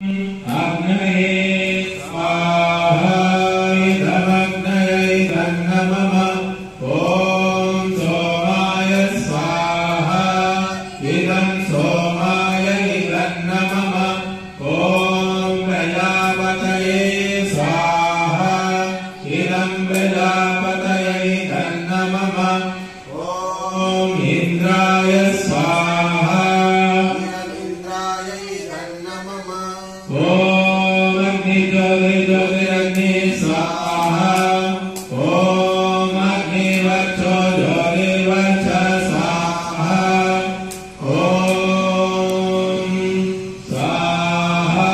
Amen. ग्नि स्वाहा ॐ अग्निवक्ष जले स्वाहा ॐ स्वाहा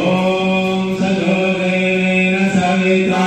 ॐ स जोलैरेन सहिता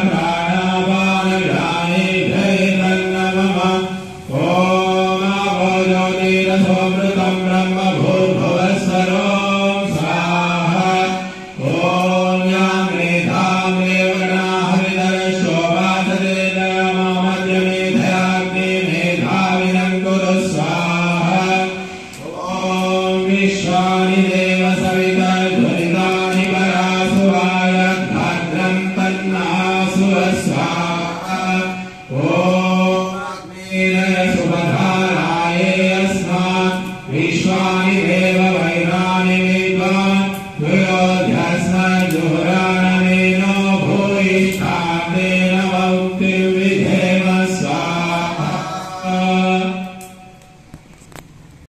Hare